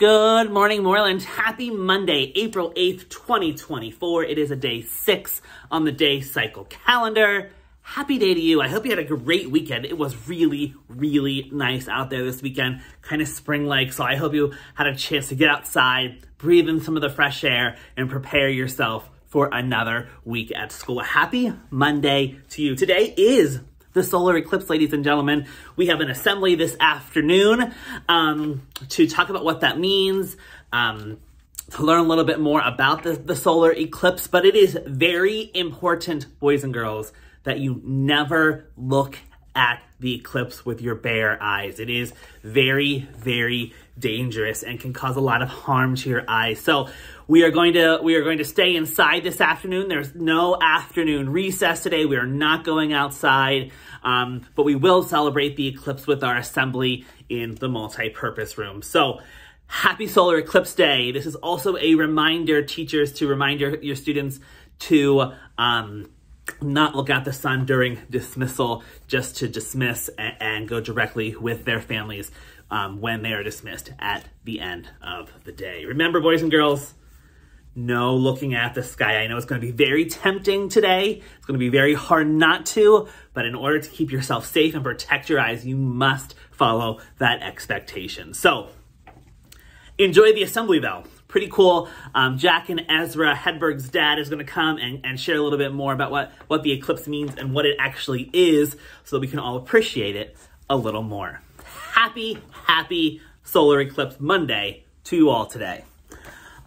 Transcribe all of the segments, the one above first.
Good morning, Mooreland. Happy Monday, April 8th, 2024. It is a day six on the day cycle calendar. Happy day to you. I hope you had a great weekend. It was really, really nice out there this weekend, kind of spring-like. So I hope you had a chance to get outside, breathe in some of the fresh air, and prepare yourself for another week at school. Happy Monday to you. Today is the solar eclipse, ladies and gentlemen. We have an assembly this afternoon um, to talk about what that means, um, to learn a little bit more about the, the solar eclipse. But it is very important, boys and girls, that you never look at the eclipse with your bare eyes. It is very, very dangerous and can cause a lot of harm to your eyes. So we are going to we are going to stay inside this afternoon. There's no afternoon recess today. We are not going outside, um, but we will celebrate the eclipse with our assembly in the multi-purpose room. So happy solar eclipse day. This is also a reminder, teachers, to remind your, your students to um, not look at the sun during dismissal, just to dismiss and, and go directly with their families um, when they are dismissed at the end of the day. Remember, boys and girls, no looking at the sky. I know it's going to be very tempting today. It's going to be very hard not to, but in order to keep yourself safe and protect your eyes, you must follow that expectation. So, enjoy the assembly though. Pretty cool. Um, Jack and Ezra Hedberg's dad is going to come and, and share a little bit more about what, what the eclipse means and what it actually is so that we can all appreciate it a little more. Happy, happy solar eclipse Monday to you all today.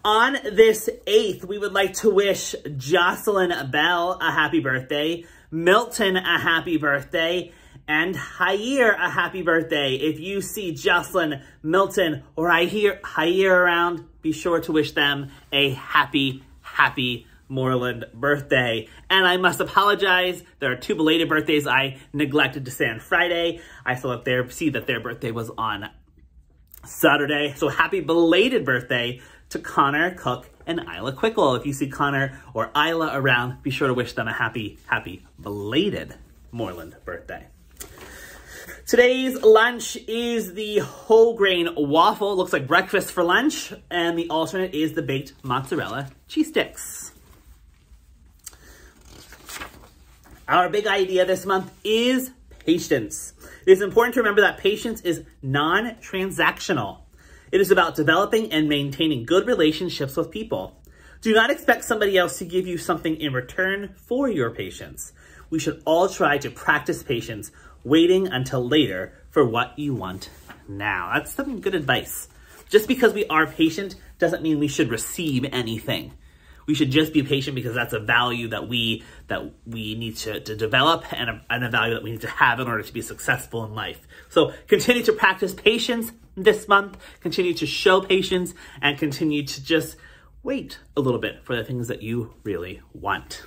On this 8th, we would like to wish Jocelyn Bell a happy birthday, Milton a happy birthday, and Hayer a happy birthday. If you see Jocelyn, Milton, or Hayer, Hayer around, be sure to wish them a happy, happy Mooreland birthday. And I must apologize. There are two belated birthdays I neglected to say on Friday. I saw that their see that their birthday was on Saturday. So happy belated birthday to Connor Cook and Isla Quickle. If you see Connor or Isla around, be sure to wish them a happy, happy belated Mooreland birthday. Today's lunch is the whole grain waffle. Looks like breakfast for lunch. And the alternate is the baked mozzarella cheese sticks. Our big idea this month is patience. It is important to remember that patience is non-transactional. It is about developing and maintaining good relationships with people. Do not expect somebody else to give you something in return for your patience. We should all try to practice patience, waiting until later for what you want now. That's some good advice. Just because we are patient doesn't mean we should receive anything. We should just be patient because that's a value that we that we need to, to develop and a, and a value that we need to have in order to be successful in life. So continue to practice patience this month, continue to show patience, and continue to just wait a little bit for the things that you really want.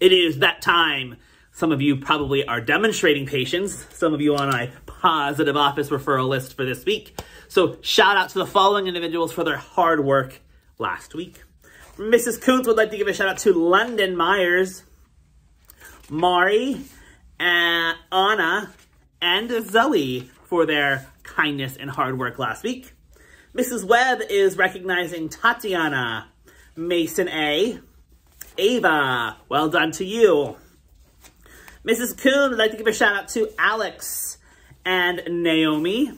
It is that time. Some of you probably are demonstrating patience. Some of you on my positive office referral list for this week. So shout out to the following individuals for their hard work last week. Mrs. Coons would like to give a shout out to London Myers, Mari, uh, Anna, and Zoe for their kindness and hard work last week. Mrs. Webb is recognizing Tatiana, Mason A, Ava, well done to you. Mrs. Coon would like to give a shout out to Alex and Naomi.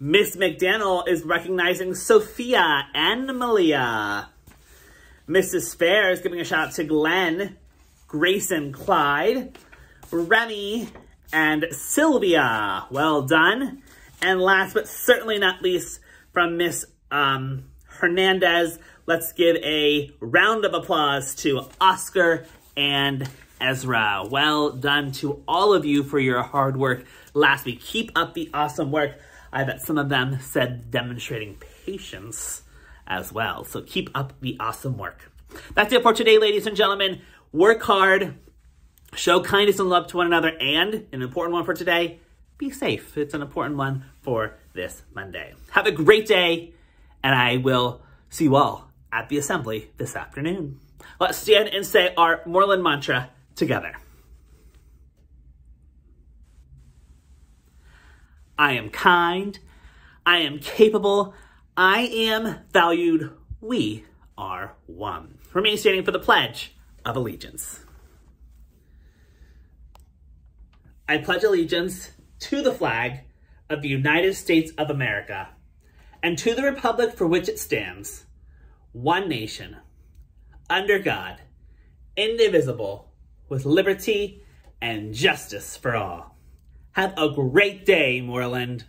Miss McDaniel is recognizing Sophia and Malia. Mrs. Fair is giving a shout out to Glenn, Grayson, Clyde, Remy, and Sylvia. Well done. And last but certainly not least, from Miss um, Hernandez, let's give a round of applause to Oscar and Ezra. Well done to all of you for your hard work last week. Keep up the awesome work. I bet some of them said demonstrating patience as well. So keep up the awesome work. That's it for today, ladies and gentlemen. Work hard, show kindness and love to one another, and an important one for today, be safe. It's an important one for this Monday. Have a great day, and I will see you all at the assembly this afternoon. Let's stand and say our Mooreland mantra together. I am kind, I am capable. I am valued. We are one. Remain standing for the Pledge of Allegiance. I pledge allegiance to the flag of the United States of America and to the republic for which it stands, one nation, under God, indivisible, with liberty and justice for all. Have a great day, Mooreland.